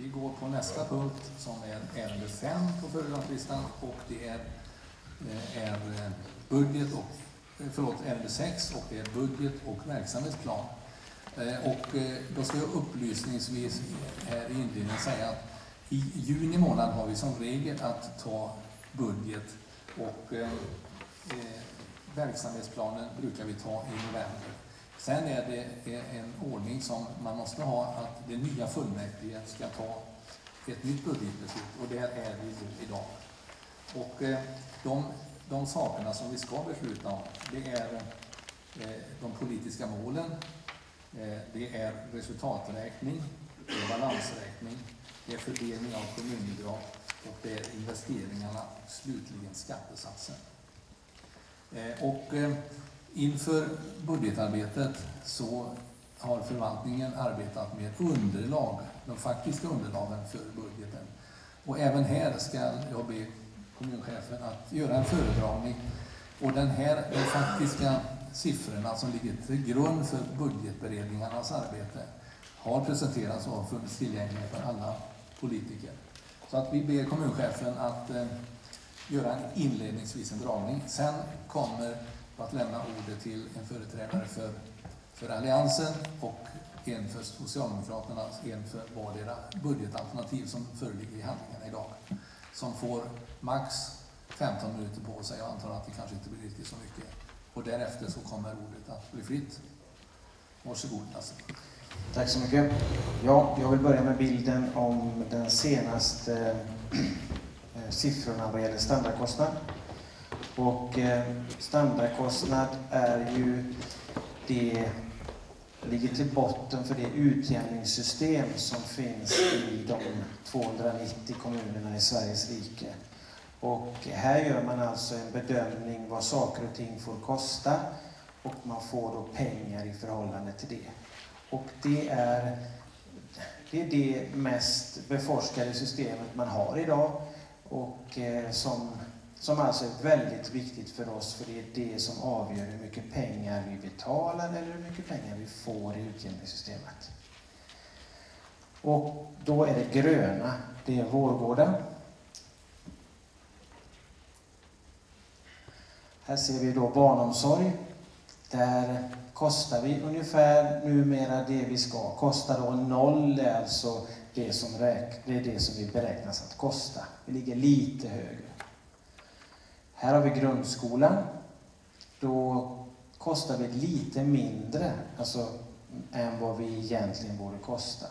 Vi går på nästa punkt som är ärende 5 på föredragningslistan och det är, eh, är eh, budget och, eh, förlåt, ärende 6 och det är budget och verksamhetsplan. Och då ska jag upplysningsvis här i inledningen säga att i juni månad har vi som regel att ta budget och eh, verksamhetsplanen brukar vi ta i november. Sen är det en ordning som man måste ha att det nya fullmäktige ska ta ett nytt budgetbeslut och där är vi nu idag. Och eh, de, de sakerna som vi ska besluta om det är eh, de politiska målen, eh, det är resultaträkning, det är balansräkning, det är fördelning av kommunbidrag och det är investeringarna, slutligen skattesatsen. Och Inför budgetarbetet så har förvaltningen arbetat med underlag, de faktiska underlagen för budgeten. Och även här ska jag be kommunchefen att göra en föredragning. Och den här, de faktiska siffrorna som ligger till grund för budgetberedningarnas arbete har presenterats och funnits tillgängliga för alla politiker. Så att vi ber kommunchefen att eh, göra en inledningsvis en dragning. Sen kommer och att lämna ordet till en företrädare för, för Alliansen och en för Socialdemokraterna, en för vardera budgetalternativ som föreligger i handlingarna idag. Som får max 15 minuter på sig. Jag antar att det kanske inte blir riktigt så mycket. Och därefter så kommer ordet att bli fritt. Varsågod Lasse. Tack så mycket. Ja, jag vill börja med bilden om den senaste eh, siffrorna vad gäller standardkostnad. Och eh, standardkostnad är ju det ligger till botten för det utjämningssystem som finns i de 290 kommunerna i Sveriges rike. Och här gör man alltså en bedömning vad saker och ting får kosta och man får då pengar i förhållande till det. Och det är det, är det mest beforskade systemet man har idag och eh, som som alltså är väldigt viktigt för oss, för det är det som avgör hur mycket pengar vi betalar eller hur mycket pengar vi får i utjämningssystemet. Och då är det gröna, det är Vårgårda. Här ser vi då barnomsorg. Där kostar vi ungefär numera det vi ska. kosta. då noll är alltså det som, räk, det är det som vi beräknas att kosta. Vi ligger lite högre. Här har vi grundskolan. Då kostar vi lite mindre alltså, än vad vi egentligen borde kosta.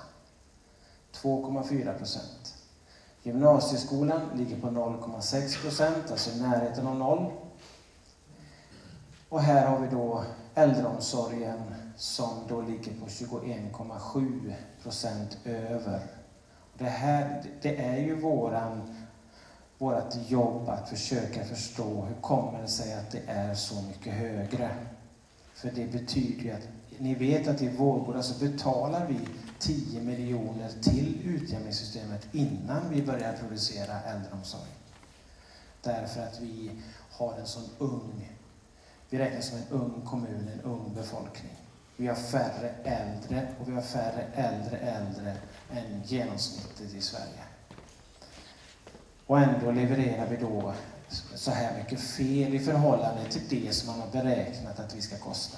2,4 procent. Gymnasieskolan ligger på 0,6 procent, alltså i närheten av noll. Och här har vi då äldreomsorgen som då ligger på 21,7 procent över. Det här det är ju våran vårt jobb att försöka förstå hur kommer det sig att det är så mycket högre. För det betyder ju att, ni vet att i Vårgårda så betalar vi 10 miljoner till utjämningssystemet innan vi börjar producera äldreomsorg. Därför att vi har en sån ung, vi räknas som en ung kommun, en ung befolkning. Vi har färre äldre och vi har färre äldre äldre än genomsnittet i Sverige. Och ändå levererar vi då så här mycket fel i förhållande till det som man har beräknat att vi ska kosta.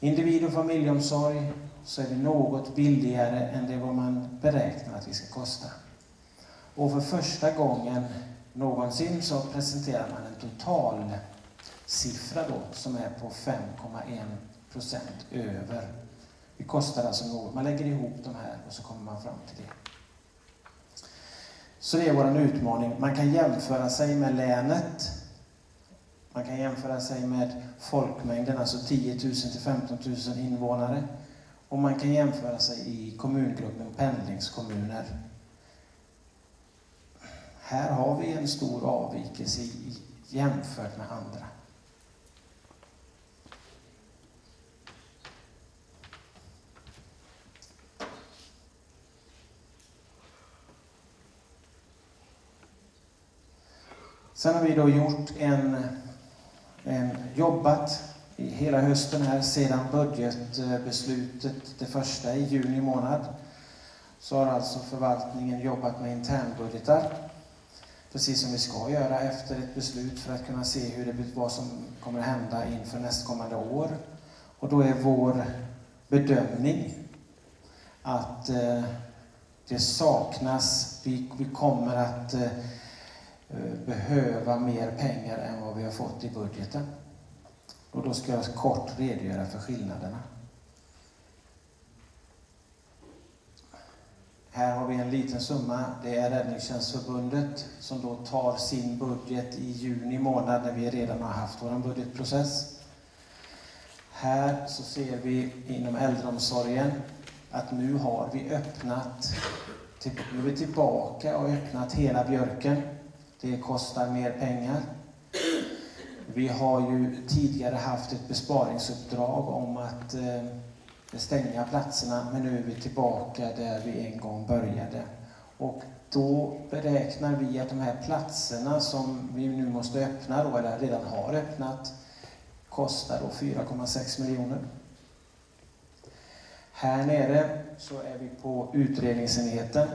Individ och familjeomsorg så är det något billigare än det vad man beräknar att vi ska kosta. Och för första gången någonsin så presenterar man en total siffra då som är på 5,1 procent över. Det kostar alltså något. Man lägger ihop de här och så kommer man fram till det. Så det är vår utmaning. Man kan jämföra sig med länet. Man kan jämföra sig med folkmängden, alltså 10 000 till 15 000 invånare. Och man kan jämföra sig i kommungruppen pendlingskommuner. Här har vi en stor avvikelse jämfört med andra. Sen har vi då gjort en, en jobbat hela hösten här sedan budgetbeslutet, det första i juni månad. så har alltså förvaltningen jobbat med internbudgetar, precis som vi ska göra efter ett beslut för att kunna se hur det, vad som kommer att hända inför nästkommande år. Och då är vår bedömning att eh, det saknas, vi, vi kommer att eh, Eh, behöva mer pengar än vad vi har fått i budgeten. Och då ska jag kort redogöra för skillnaderna. Här har vi en liten summa. Det är Räddningstjänstförbundet som då tar sin budget i juni månad när vi redan har haft vår budgetprocess. Här så ser vi inom äldreomsorgen att nu har vi öppnat, nu är vi tillbaka och öppnat hela björken. Det kostar mer pengar. Vi har ju tidigare haft ett besparingsuppdrag om att eh, stänga platserna, men nu är vi tillbaka där vi en gång började. Och då beräknar vi att de här platserna som vi nu måste öppna, då, eller redan har öppnat, kostar 4,6 miljoner. Här nere så är vi på utredningsenheten.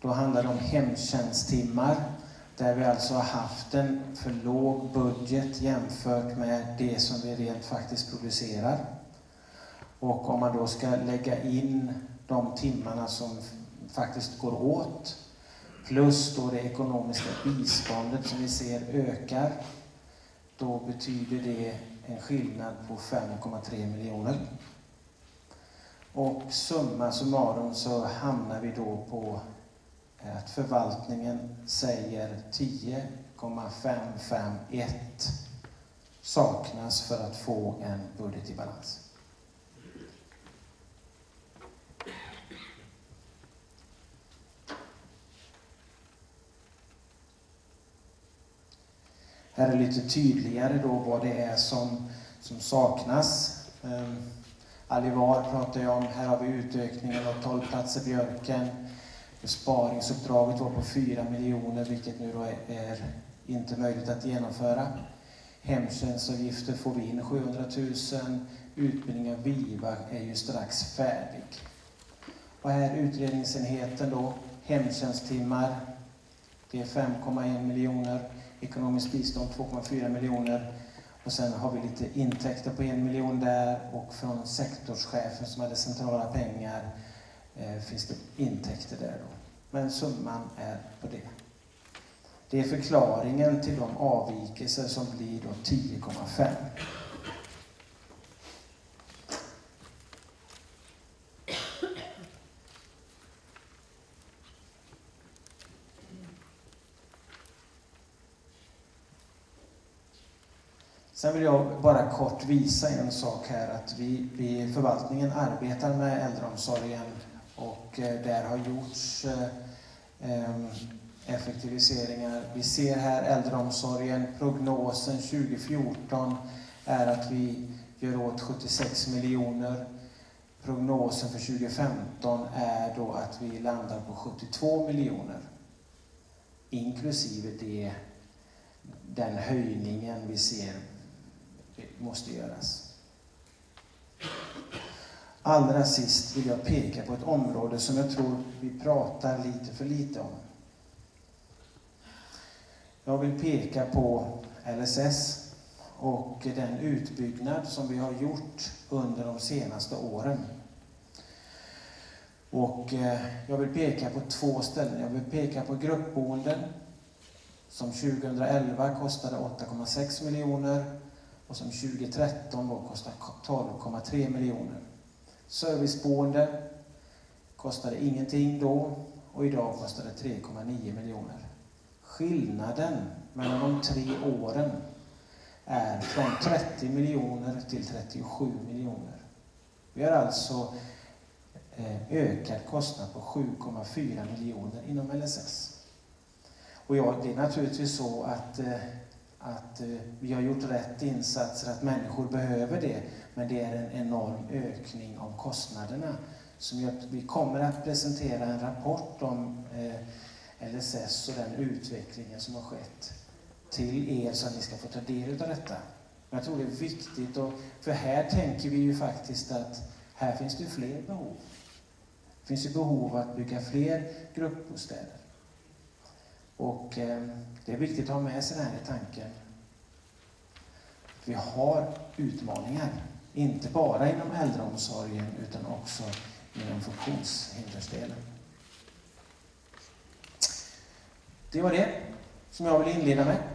Då handlar det om hemtjänsttimmar där vi alltså har haft en för låg budget jämfört med det som vi rent faktiskt producerar. Och om man då ska lägga in de timmarna som faktiskt går åt, plus då det ekonomiska biståndet som vi ser ökar, då betyder det en skillnad på 5,3 miljoner. Och summa summarum så hamnar vi då på att förvaltningen säger 10,551 saknas för att få en budget i balans. Här är lite tydligare då vad det är som, som saknas. Um, Alivar pratar jag om. Här har vi utökningen av 12 platser Björken. Besparingsuppdraget var på 4 miljoner, vilket nu då är, är inte möjligt att genomföra. Hemtjänstavgifter får vi in 700 000. Utbildning av VIVA är ju strax färdig. Och här utredningsenheten då, hemtjänsttimmar, det är 5,1 miljoner. Ekonomiskt bistånd 2,4 miljoner. Och sen har vi lite intäkter på en miljon där och från sektorschefen som hade centrala pengar eh, finns det intäkter där då. Men summan är på det. Det är förklaringen till de avvikelser som blir då 10,5. Sen vill jag bara kort visa en sak här att vi, vi förvaltningen arbetar med äldreomsorgen och eh, där har gjorts eh, ehm, effektiviseringar. Vi ser här äldreomsorgen, prognosen 2014 är att vi gör åt 76 miljoner. Prognosen för 2015 är då att vi landar på 72 miljoner. Inklusive det, den höjningen vi ser måste göras. Allra sist vill jag peka på ett område som jag tror vi pratar lite för lite om. Jag vill peka på LSS och den utbyggnad som vi har gjort under de senaste åren. Och eh, jag vill peka på två ställen. Jag vill peka på gruppboenden som 2011 kostade 8,6 miljoner och som 2013 då kostar 12,3 miljoner. Serviceboende kostade ingenting då och idag kostar det 3,9 miljoner. Skillnaden mellan de tre åren är från 30 miljoner till 37 miljoner. Vi har alltså eh, ökad kostnad på 7,4 miljoner inom LSS. Och ja, det är naturligtvis så att eh, att eh, vi har gjort rätt insatser, att människor behöver det. Men det är en enorm ökning av kostnaderna. Som gör att vi kommer att presentera en rapport om eh, LSS och den utvecklingen som har skett till er så att ni ska få ta del av detta. Men jag tror det är viktigt, och, för här tänker vi ju faktiskt att här finns det fler behov. Det finns ju behov av att bygga fler gruppbostäder. Och eh, det är viktigt att ha med sig det här i tanken. Vi har utmaningar, inte bara inom äldreomsorgen utan också inom funktionshindersdelen. Det var det som jag vill inleda med.